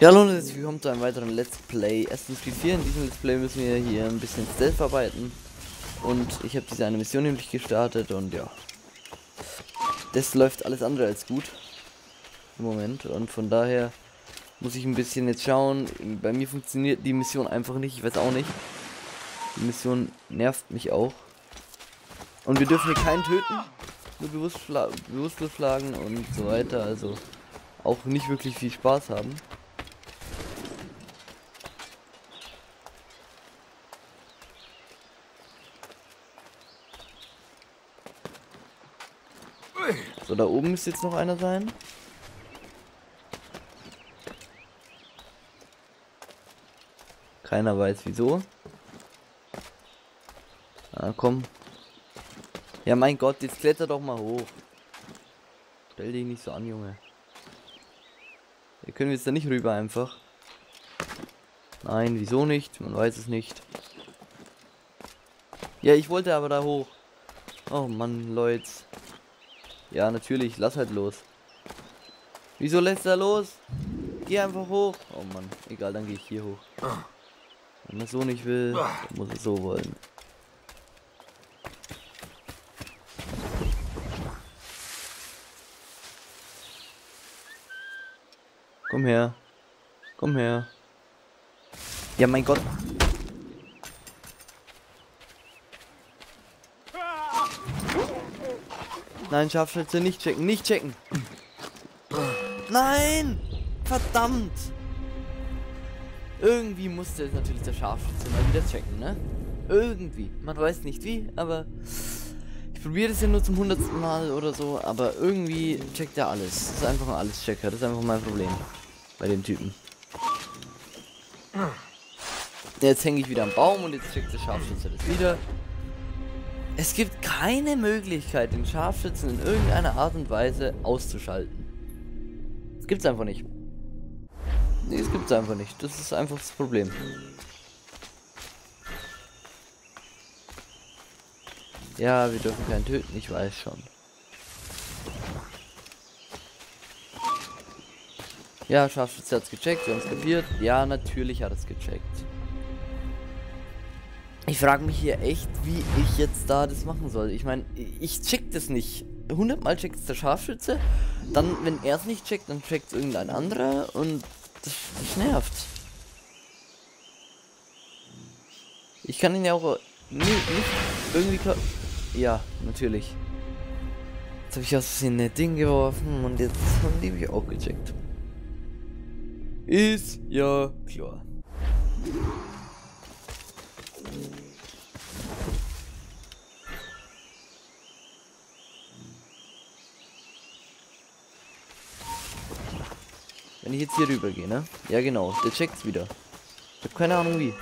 Ja, hallo und herzlich willkommen zu einem weiteren Let's Play Assassin's Creed 4. In diesem Let's Play müssen wir hier ein bisschen Stealth arbeiten. Und ich habe diese eine Mission nämlich gestartet und ja. Das läuft alles andere als gut. Im Moment. Und von daher muss ich ein bisschen jetzt schauen. Bei mir funktioniert die Mission einfach nicht. Ich weiß auch nicht. Die Mission nervt mich auch. Und wir dürfen hier keinen töten. Nur bewusst bewusstlos schlagen und so weiter. Also auch nicht wirklich viel Spaß haben. Da oben müsste jetzt noch einer sein. Keiner weiß wieso. Ah, komm. Ja, mein Gott, jetzt kletter doch mal hoch. Stell dich nicht so an, Junge. Hier können wir jetzt da nicht rüber einfach. Nein, wieso nicht? Man weiß es nicht. Ja, ich wollte aber da hoch. Oh Mann, Leute. Ja, natürlich, lass halt los. Wieso lässt er los? Geh einfach hoch. Oh Mann, egal, dann gehe ich hier hoch. Wenn er so nicht will, muss er so wollen. Komm her. Komm her. Ja, mein Gott. Nein, Scharfschütze, nicht checken, nicht checken. Nein! Verdammt! Irgendwie musste es natürlich der Scharfschütze mal wieder checken, ne? Irgendwie. Man weiß nicht wie, aber ich probiere das ja nur zum hundertsten Mal oder so, aber irgendwie checkt er alles. Das ist einfach ein Alles-Checker, das ist einfach mein Problem. Bei dem Typen. Jetzt hänge ich wieder am Baum und jetzt checkt der Scharfschütze das wieder. Es gibt keine Möglichkeit, den Scharfschützen in irgendeiner Art und Weise auszuschalten. Das gibt's einfach nicht. Nee, es gibt's einfach nicht. Das ist einfach das Problem. Ja, wir dürfen keinen töten, ich weiß schon. Ja, Scharfschütze hat's gecheckt, wir haben es kapiert. Ja, natürlich hat es gecheckt. Ich frage mich hier echt, wie ich jetzt da das machen soll. Ich meine, ich check das nicht. 100 Mal checkt es der Scharfschütze. Dann, wenn er es nicht checkt, dann checkt es irgendein anderer. Und das, das nervt. Ich kann ihn ja auch nicht, nicht irgendwie... Ja, natürlich. Jetzt habe ich aus Versehen ein Ding geworfen und jetzt haben die mich auch gecheckt. Ist ja klar. Wenn ich jetzt hier rüber gehe, ne? Ja genau, der checkt's wieder. Ich habe keine Ahnung wie.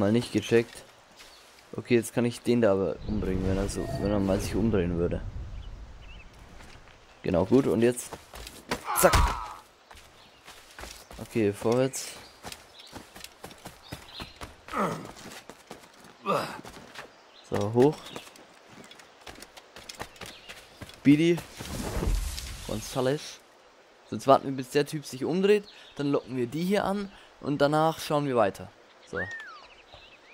Mal nicht gecheckt. Okay, jetzt kann ich den da aber umbringen, wenn er so, wenn er mal sich umdrehen würde. Genau, gut, und jetzt. Zack! Okay, vorwärts. So, hoch. Speedy. Gonzales. So, jetzt warten wir, bis der Typ sich umdreht. Dann locken wir die hier an. Und danach schauen wir weiter. So.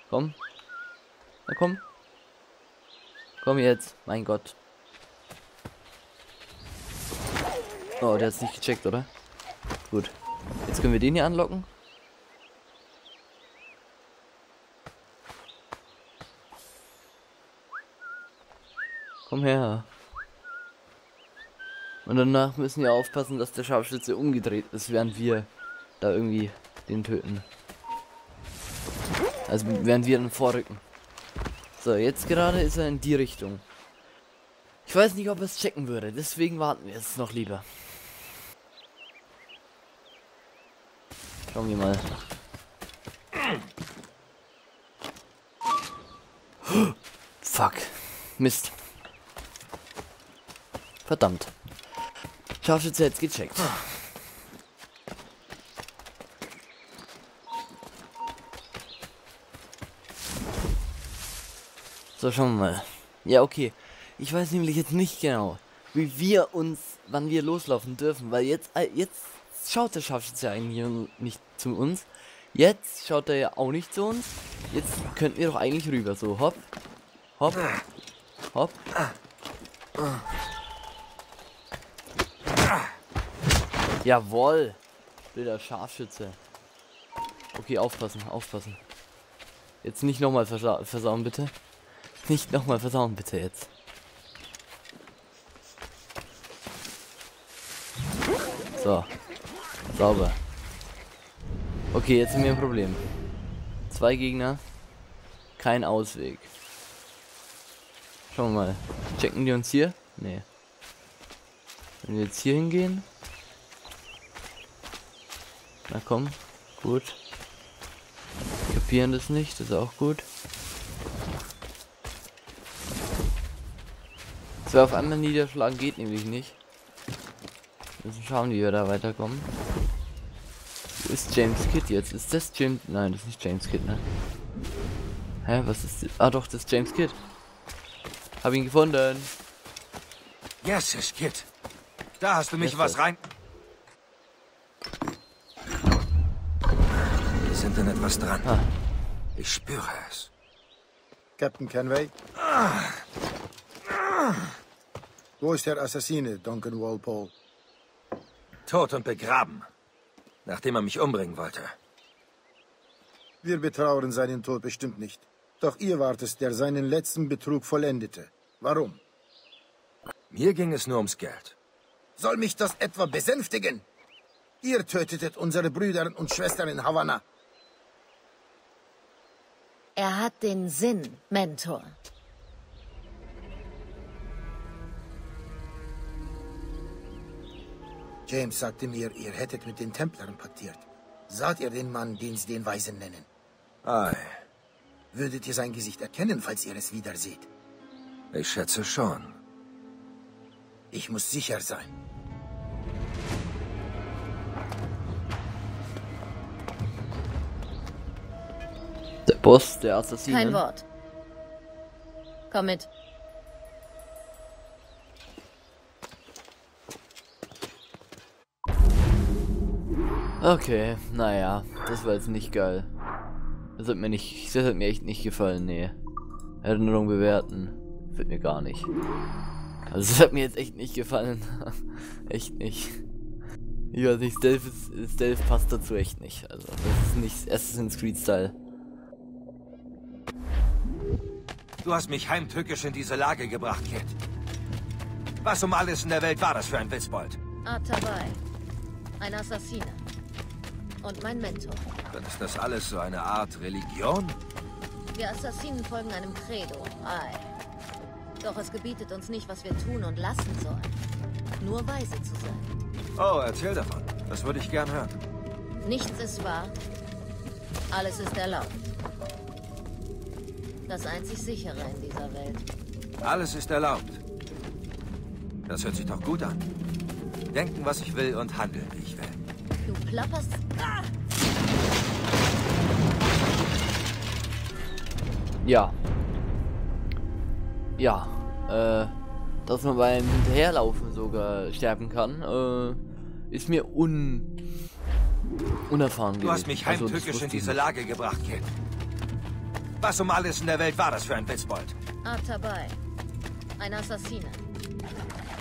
Komm. Na komm. Komm jetzt. Mein Gott. Oh, der hat's nicht gecheckt, oder? Gut. Jetzt können wir den hier anlocken. Komm her. Und danach müssen wir aufpassen, dass der Scharfschütze umgedreht ist, während wir da irgendwie den töten. Also während wir dann vorrücken. So, jetzt gerade ist er in die Richtung. Ich weiß nicht, ob er es checken würde, deswegen warten wir jetzt noch lieber. Schauen wir mal. Fuck. Mist. Verdammt. Scharfschütze jetzt gecheckt. So, schauen wir mal. Ja, okay. Ich weiß nämlich jetzt nicht genau, wie wir uns, wann wir loslaufen dürfen, weil jetzt, äh, jetzt schaut der Scharfschütze eigentlich nicht zu uns. Jetzt schaut er ja auch nicht zu uns. Jetzt könnten wir doch eigentlich rüber. So, hopp, hopp, hopp. Jawoll. Wilder Scharfschütze. Okay, aufpassen, aufpassen. Jetzt nicht nochmal versa versauen, bitte. Nicht nochmal versauen, bitte jetzt. So. Sauber. Okay, jetzt haben wir ein Problem. Zwei Gegner. Kein Ausweg. Schauen wir mal. Checken die uns hier? Nee. Wenn wir jetzt hier hingehen. Na komm. Gut. Kapieren das nicht, das ist auch gut. Zwei auf einmal niederschlagen geht nämlich nicht. Wir müssen schauen, wie wir da weiterkommen. Wo ist James Kidd jetzt? Ist das James... Nein, das ist nicht James Kidd, ne? Hä, was ist... Das? Ah doch, das ist James Kidd. Hab ihn gefunden. Yes, ist Kid. Da hast du mich yes, was rein... Wir sind an etwas dran. Ah. Ich spüre es. Captain Kenway? Ah. Wo ist der Assassine, Duncan Walpole? Tot und begraben. Nachdem er mich umbringen wollte. Wir betrauern seinen Tod bestimmt nicht. Doch ihr wart es, der seinen letzten Betrug vollendete. Warum? Mir ging es nur ums Geld. Soll mich das etwa besänftigen? Ihr tötetet unsere Brüder und Schwestern in Havanna. Er hat den Sinn, Mentor. James sagte mir, ihr hättet mit den Templern paktiert. Saht ihr den Mann, den sie den Weisen nennen? Ei. Würdet ihr sein Gesicht erkennen, falls ihr es wieder seht? Ich schätze schon. Ich muss sicher sein. Der Boss, der Assassin. Kein Wort. Komm mit. Okay, naja, das war jetzt nicht geil. Das hat mir nicht, das hat mir echt nicht gefallen, nee. Erinnerung bewerten, wird mir gar nicht. Also das hat mir jetzt echt nicht gefallen. echt nicht. Ich weiß nicht, Stealth, ist, Stealth passt dazu echt nicht. Also das ist nicht Assassin's Creed Style. Du hast mich heimtückisch in diese Lage gebracht, Kid. Was um alles in der Welt war das für ein Witzbold? Atabai. Ein Assassiner und mein Mentor. Dann ist das alles so eine Art Religion? Wir Assassinen folgen einem Credo. Ei. Doch es gebietet uns nicht, was wir tun und lassen sollen. Nur weise zu sein. Oh, erzähl davon. Das würde ich gern hören. Nichts ist wahr. Alles ist erlaubt. Das einzig sichere in dieser Welt. Alles ist erlaubt. Das hört sich doch gut an. Denken, was ich will und handeln, wie ich will. Du plapperst. Ja. Ja. Äh, dass man beim Hinterherlaufen sogar sterben kann, äh, ist mir un unerfahren Du gewesen. hast mich also, heimtückisch also, in diese Lage gebracht, Kid. Was um alles in der Welt war das für ein Witzbold? Atabai. Ein Assassine.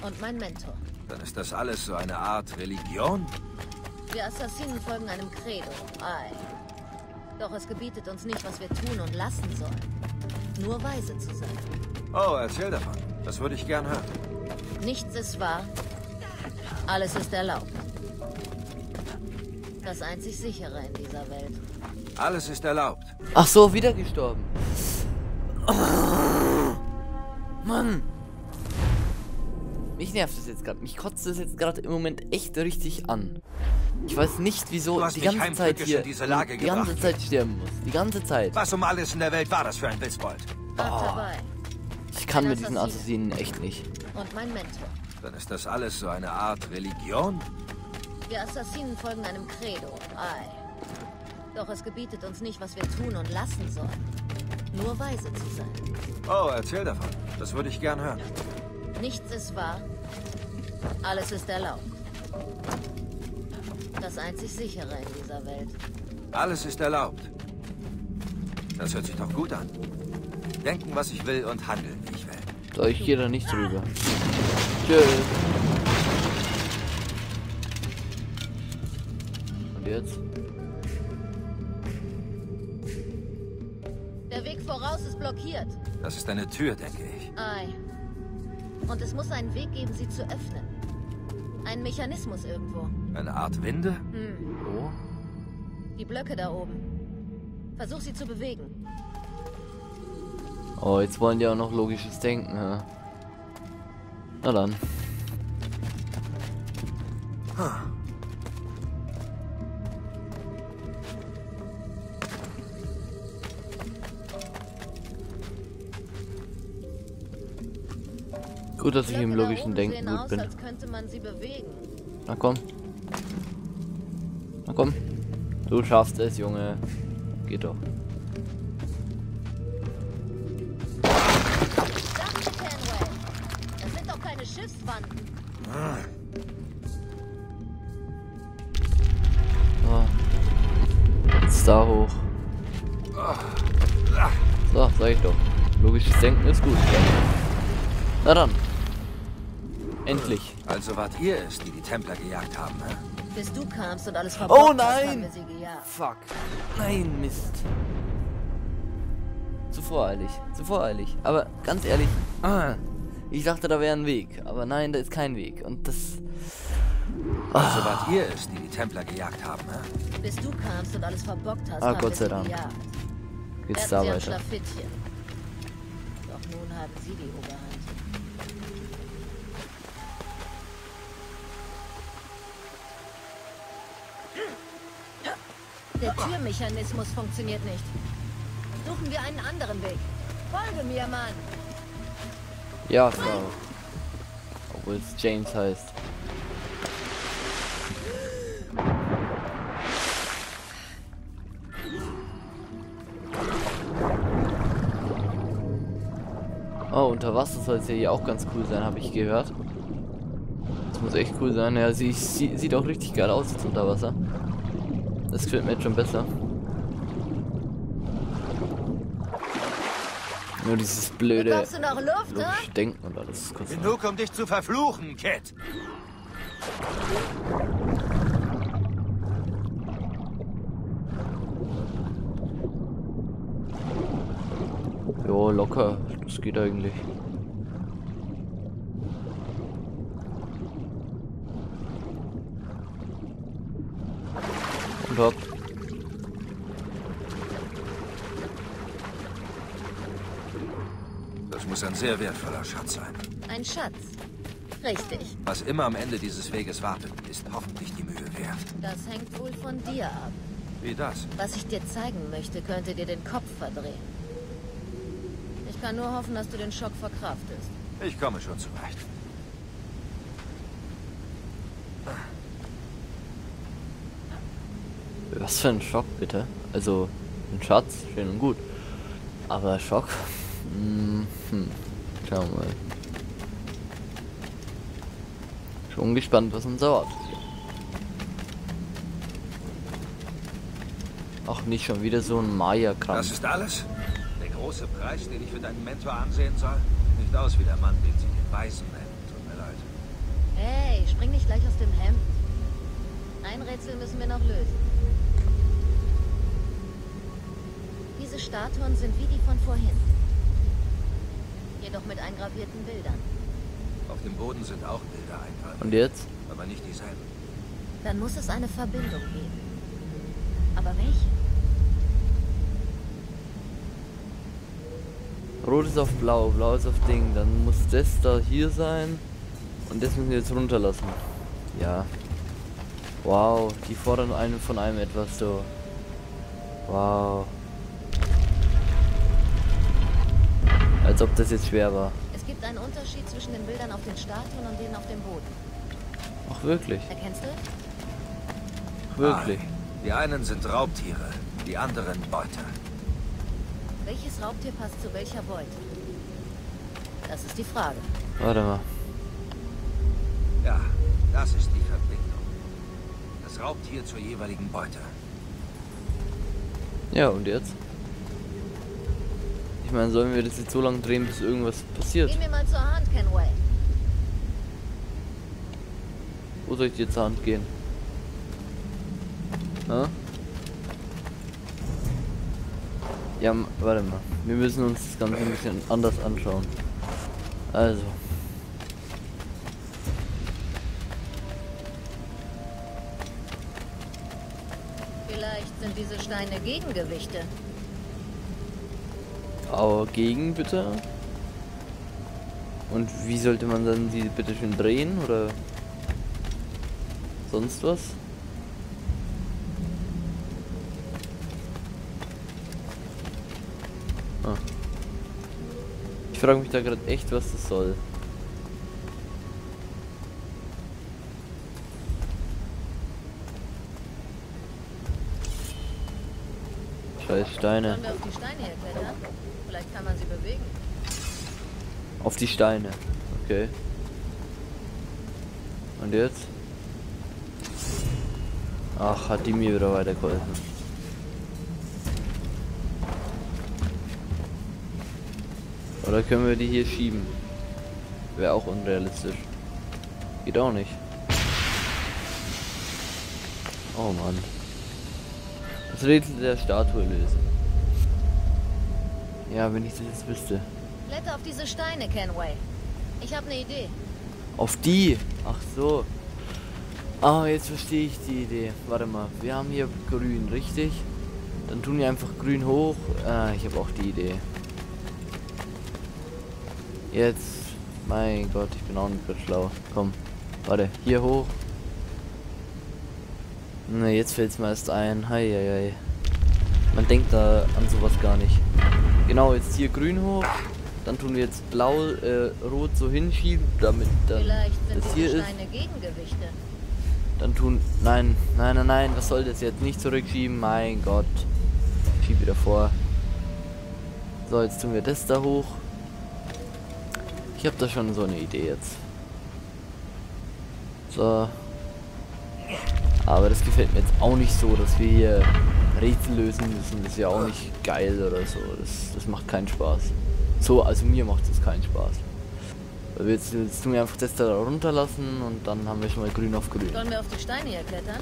Und mein Mentor. Dann ist das alles so eine Art Religion? Wir Assassinen folgen einem Credo. Ei. Doch es gebietet uns nicht, was wir tun und lassen sollen. Nur weise zu sein. Oh, erzähl davon. Das würde ich gern hören. Nichts ist wahr. Alles ist erlaubt. Das einzig sichere in dieser Welt. Alles ist erlaubt. Ach so, wieder gestorben. Mann. Mich nervt das jetzt gerade. Mich kotzt das jetzt gerade im Moment echt richtig an. Ich weiß nicht, wieso die ganze Zeit hier die ganze Zeit sterben muss. Die ganze Zeit. Was um alles in der Welt war das für ein Witzbold? Oh. dabei. Ich kann mit diesen Assassinen. Assassinen echt nicht. Und mein Mentor. Dann ist das alles so eine Art Religion? Wir Assassinen folgen einem Credo. Ei. Doch es gebietet uns nicht, was wir tun und lassen sollen. Nur weise zu sein. Oh, erzähl davon. Das würde ich gern hören. Nichts ist wahr. Alles ist erlaubt. Das einzig sichere in dieser Welt. Alles ist erlaubt. Das hört sich doch gut an. Denken, was ich will und handeln, wie ich will. So, ich gehe da nicht drüber. Tschüss. Und jetzt? Der Weg voraus ist blockiert. Das ist eine Tür, denke ich. Ei. Und es muss einen Weg geben, sie zu öffnen. Ein Mechanismus irgendwo. Eine Art Winde? Hm. Oh. Die Blöcke da oben. Versuch sie zu bewegen. Oh, jetzt wollen die auch noch logisches Denken, ja. Na dann. Gut, dass ich im logischen Denken gut bin. Na komm. Na komm. Du schaffst es, Junge. Geht doch. Das sind doch keine Schiffswanden. So. Jetzt da hoch. So, sag ich doch. Logisches Denken ist gut. Na dann. Endlich. Also wart ihr es, die die Templer gejagt haben, hä? Bis du kamst und alles verbockt Oh hast, haben nein! wir sie gejagt. Fuck. Nein, Mist. Zu voreilig. Zu voreilig. Aber ganz ehrlich, ah, ich dachte, da wäre ein Weg. Aber nein, da ist kein Weg. Und das. Also wart ihr es, die die Templer gejagt haben, hä? Bis du kamst und alles verbockt hast, Ah, haben Gott sei sie Dank. gejagt. Geht's Werden da weiter. Doch nun haben sie die Oberhand. Der Türmechanismus funktioniert nicht. Suchen wir einen anderen Weg. Folge mir, Mann. Ja, Frau. Obwohl es James heißt. Oh, unter Wasser soll es ja hier auch ganz cool sein, habe ich gehört. Das muss echt cool sein. Ja, sie, sie sieht auch richtig geil aus jetzt unter Wasser. Das gefällt mir jetzt schon besser. Nur dieses blöde Bekommst du noch Luft, Denken und alles. Genug, um dich zu verfluchen, Kid. Jo, locker. Das geht eigentlich. Hopp. Das muss ein sehr wertvoller Schatz sein. Ein Schatz. Richtig. Was immer am Ende dieses Weges wartet, ist hoffentlich die Mühe wert. Das hängt wohl von dir ab. Wie das? Was ich dir zeigen möchte, könnte dir den Kopf verdrehen. Ich kann nur hoffen, dass du den Schock verkraftest. Ich komme schon zurecht. Was für ein Schock, bitte. Also, ein Schatz, schön und gut. Aber Schock? Hm, hm. Schauen wir mal. Schon gespannt, was uns erwartet. Ach, nicht schon wieder so ein Maya-Kram. Das ist alles? Der große Preis, den ich für deinen Mentor ansehen soll? Nicht aus wie der Mann, den sie den Weißen nennen. Tut mir leid. Hey, spring nicht gleich aus dem Hemd. Ein Rätsel müssen wir noch lösen. Diese Statuen sind wie die von vorhin. Jedoch mit eingravierten Bildern. Auf dem Boden sind auch Bilder eingraviert, Und jetzt? aber nicht dieselben. Dann muss es eine Verbindung geben. Aber welche? Rot ist auf blau, blau ist auf Ding. Dann muss das da hier sein. Und das müssen wir jetzt runterlassen. Ja. Wow, die fordern einen von einem etwas so. Wow. Als ob das jetzt schwer war. Es gibt einen Unterschied zwischen den Bildern auf den Statuen und denen auf dem Boden. Ach wirklich? Erkennst du? Ach, wirklich. Ei. Die einen sind Raubtiere, die anderen Beute. Welches Raubtier passt zu welcher Beute? Das ist die Frage. Warte mal. Ja, das ist die Verbindung. Das Raubtier zur jeweiligen Beute. Ja, und jetzt? Ich meine, sollen wir das jetzt so lange drehen, bis irgendwas passiert? Geh mir mal zur Hand, Kenway. Wo soll ich dir zur Hand gehen? Na? Ja, warte mal. Wir müssen uns das Ganze ein bisschen anders anschauen. Also. Vielleicht sind diese Steine Gegengewichte. Aber gegen bitte. Und wie sollte man dann die bitte schön drehen oder sonst was? Ah. Ich frage mich da gerade echt, was das soll. Scheiß Steine. Vielleicht kann man sie bewegen. Auf die Steine. Okay. Und jetzt? Ach, hat die mir wieder weitergeholfen. Oder können wir die hier schieben? Wäre auch unrealistisch. Geht auch nicht. Oh Mann. Das Rätsel der Statue lösen. Ja, wenn ich das jetzt wüsste. Kletter auf diese Steine, Kenway. Ich habe eine Idee. Auf die? Ach so. Ah, jetzt verstehe ich die Idee. Warte mal, wir haben hier grün, richtig? Dann tun wir einfach grün hoch. Ah, ich habe auch die Idee. Jetzt. Mein Gott, ich bin auch nicht gerade schlau. Komm. Warte, hier hoch. Ne, jetzt fällt es mir erst ein. Hei, hei, hei. Man denkt da an sowas gar nicht. Genau, jetzt hier grün hoch. Dann tun wir jetzt blau, äh, rot so hinschieben, damit dann das hier ist. Dann tun. Nein, nein, nein, nein, was soll das jetzt? Nicht zurückschieben, mein Gott. Schieb wieder vor. So, jetzt tun wir das da hoch. Ich habe da schon so eine Idee jetzt. So. Aber das gefällt mir jetzt auch nicht so, dass wir hier Rätsel lösen müssen. Das ist ja auch nicht geil oder so. Das, das macht keinen Spaß. So, also mir macht es keinen Spaß. Weil wir jetzt, jetzt tun wir einfach das da runterlassen und dann haben wir schon mal grün auf grün. Sollen wir auf die Steine hier klettern?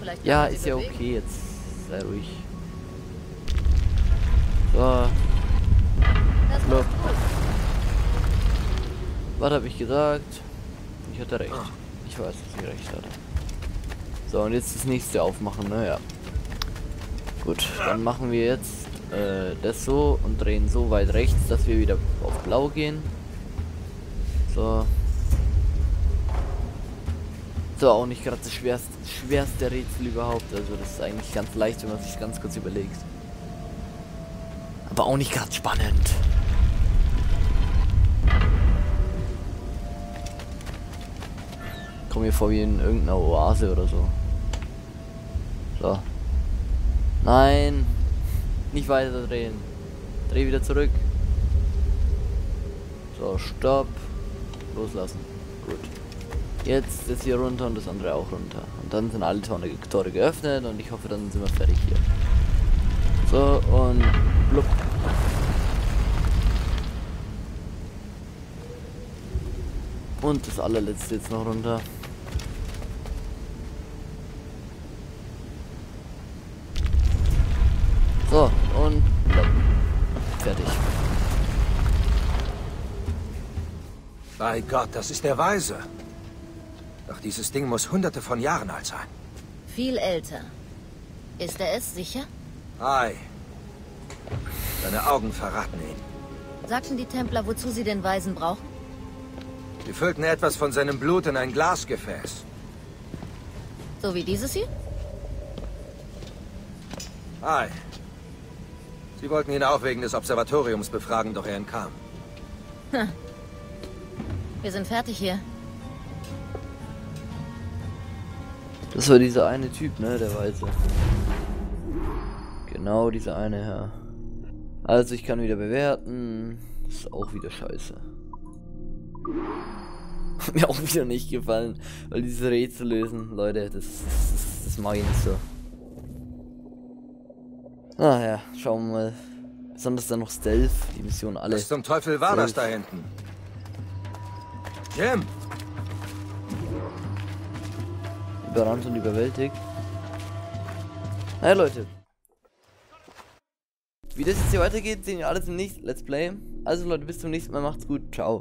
Vielleicht Ja, ist ja bewegen. okay, jetzt sei ruhig. So, Das Look. was habe ich gesagt? Ich hatte recht. Ich weiß, dass ich recht hatte. So, und jetzt das nächste aufmachen, ne? Gut, dann machen wir jetzt äh, das so und drehen so weit rechts, dass wir wieder auf blau gehen. So. So, auch nicht gerade das schwerste, schwerste Rätsel überhaupt. Also das ist eigentlich ganz leicht, wenn man sich ganz kurz überlegt. Aber auch nicht gerade spannend. Komm mir vor wie in irgendeiner Oase oder so. So. Nein. Nicht weiter drehen. Dreh wieder zurück. So, stopp. Loslassen. Gut. Jetzt das hier runter und das andere auch runter. Und dann sind alle Tore, Tore geöffnet und ich hoffe, dann sind wir fertig hier. So, und blub. Und das allerletzte jetzt noch runter. So, und blub. Fertig. Bei Gott, das ist der Weise. Doch dieses Ding muss hunderte von Jahren alt sein. Viel älter. Ist er es sicher? Ei. Seine Augen verraten ihn. Sagten die Templer, wozu sie den Weisen brauchen? Sie füllten etwas von seinem Blut in ein Glasgefäß. So wie dieses hier? Ei. Sie wollten ihn auch wegen des Observatoriums befragen, doch er entkam. Wir sind fertig hier. Das war dieser eine Typ, ne, der Weiße. Genau, dieser eine Herr. Also ich kann wieder bewerten. Ist auch wieder scheiße. Mir auch wieder nicht gefallen, weil diese Rätsel lösen, Leute, das, das, das mag ich nicht so. Ah ja, schauen wir mal. Besonders dann noch Stealth, die Mission alle. Was zum Teufel war das da hinten? Jim! Überrannt und überwältigt. Naja, Leute. Wie das jetzt hier weitergeht, sehen wir alles im nächsten Let's Play. Also Leute, bis zum nächsten Mal. Macht's gut. Ciao.